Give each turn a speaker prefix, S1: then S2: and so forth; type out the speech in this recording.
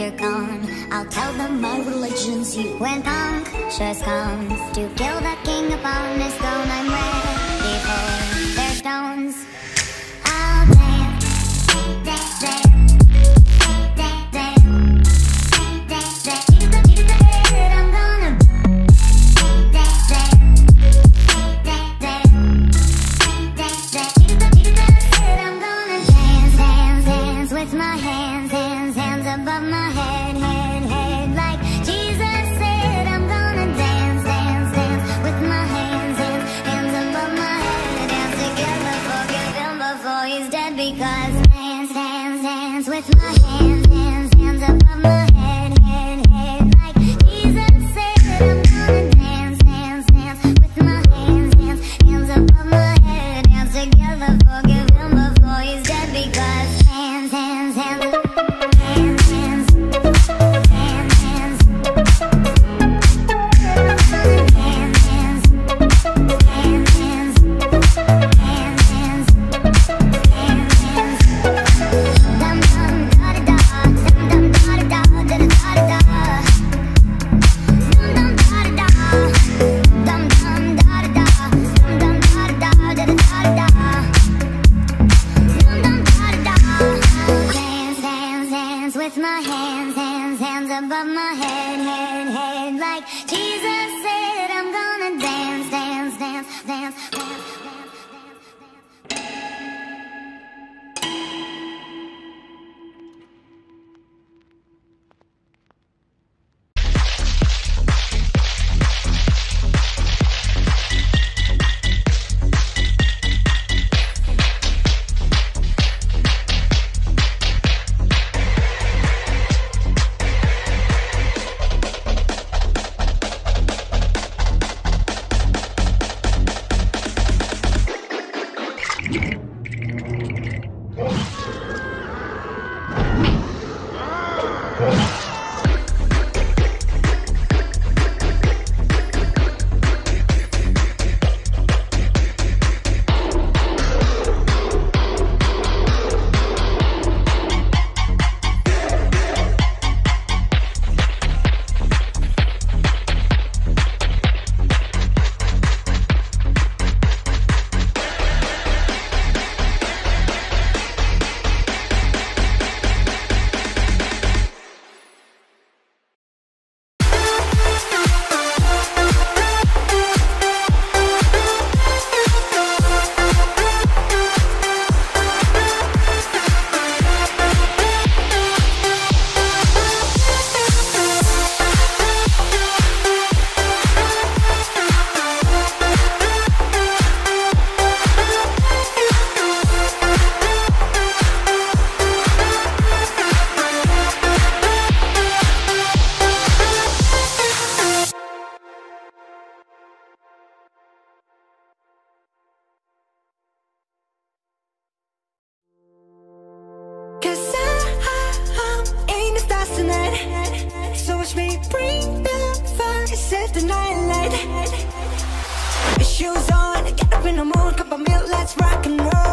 S1: you're gone. I'll tell them my religion's you When Pontius comes To kill the king upon his throne. I'm ready for their stones. like Jesus said I'm gonna dance, dance, dance, dance, dance
S2: shoes on, get up in the morning. cup of milk, let's rock and roll.